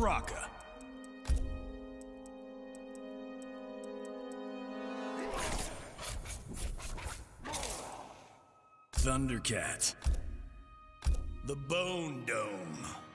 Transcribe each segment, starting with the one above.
Baraka. Thundercat. The Bone Dome.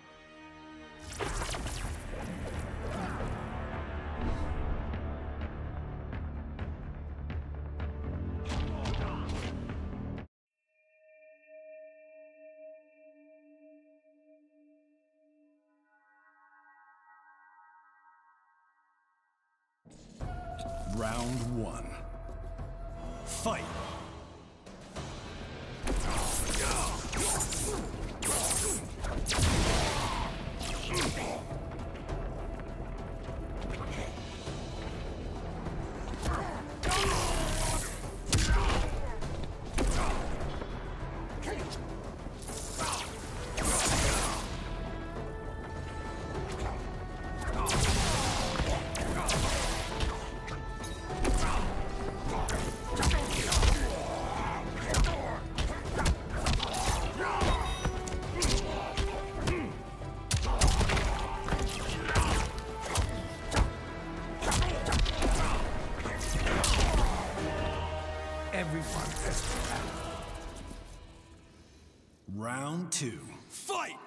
Round one. Fight! Round two. Fight!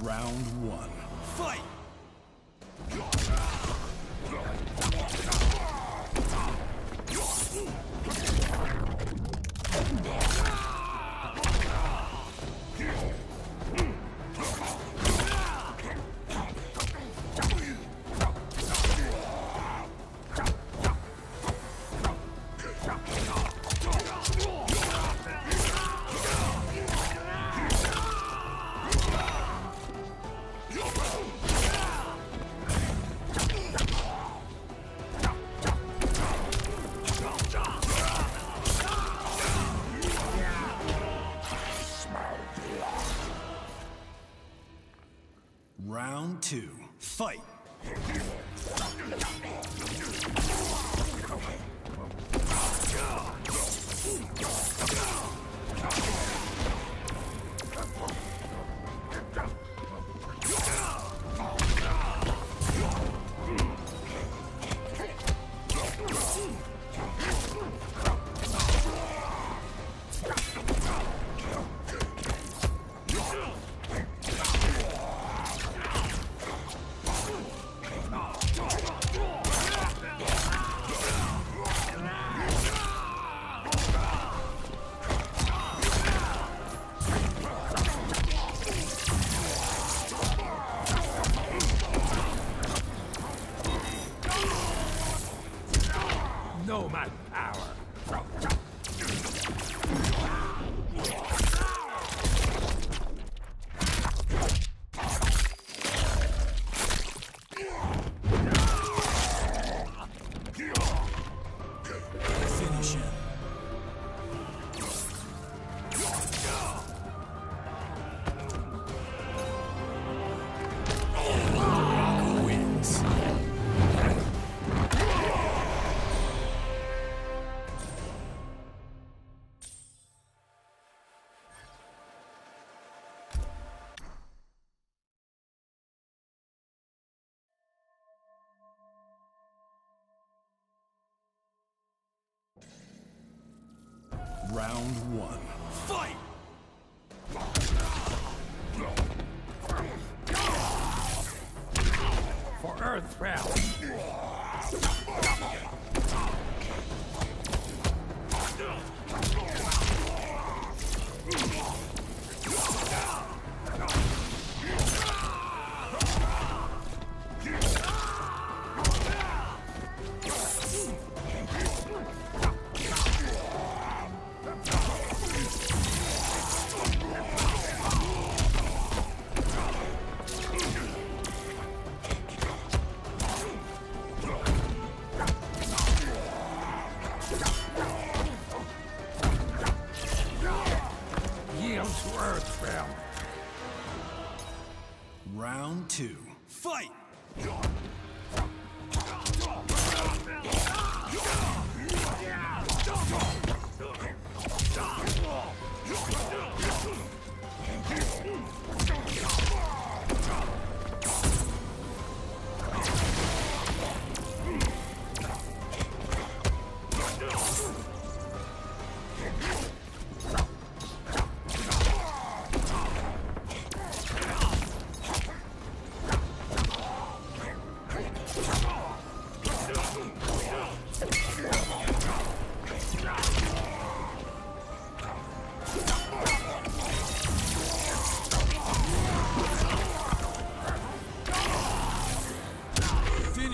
Round one. Fight! Two. Fight! know my power. Round one. Fight! For Earthrealm. To Earthrealm. Round two. Fight!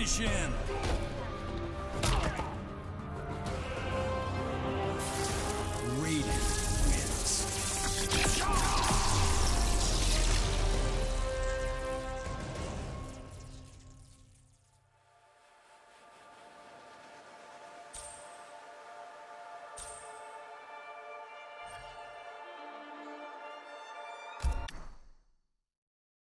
Finish him.